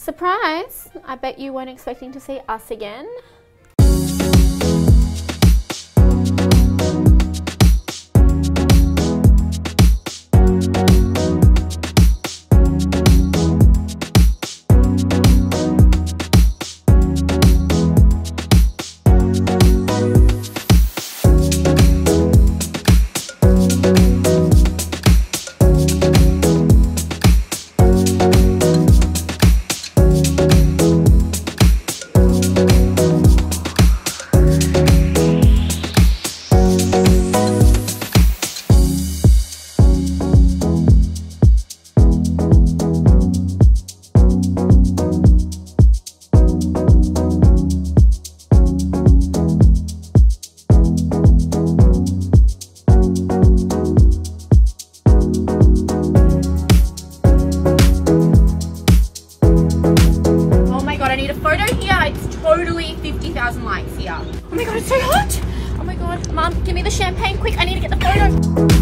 Surprise! I bet you weren't expecting to see us again. Photo here. It's totally 50,000 likes here. Oh my god, it's so hot. Oh my god, mom, give me the champagne quick. I need to get the photo.